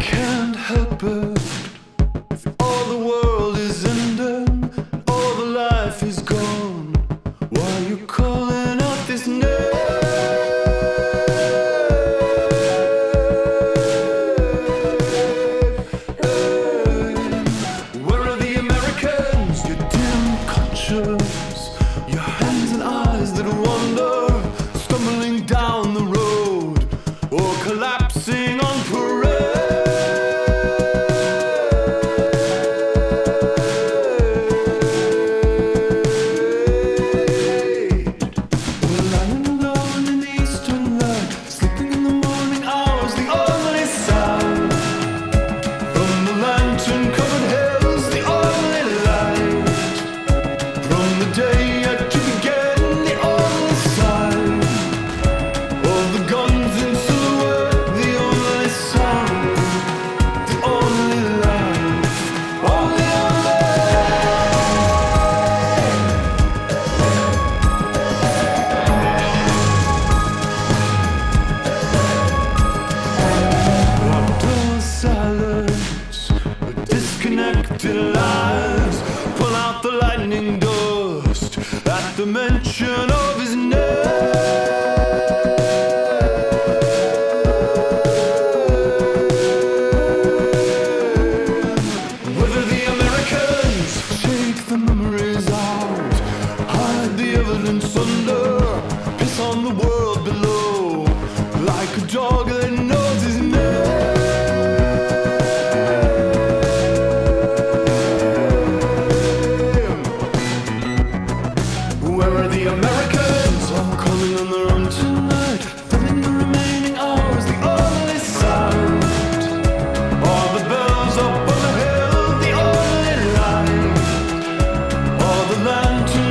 shepherd. If all the world is ending, all the life is gone. Why are you calling out this name? Where are the Americans? Your dim conscience, your hands and eyes that wander, disconnected lives. Pull out the lightning dust at the mention of his name. Whether the Americans take the memories out, hide the evidence under where are the Americans? I'm calling on their own tonight. Filling the remaining hours, the only sound. All the bells up on the hill, the only light. All the lanterns.